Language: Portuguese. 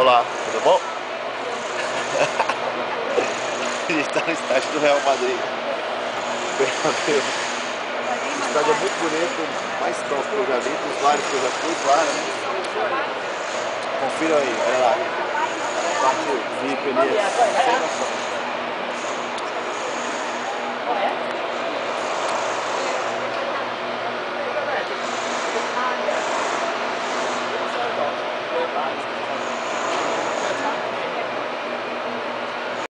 Olá, tudo bom? A gente está no estádio do Real Madrid. Meu Deus. O estádio é muito bonito, mais top que eu já vi, dos vários que eu já fui, claro, né? Confira aí, olha lá. Parte VIP ali, sem noção.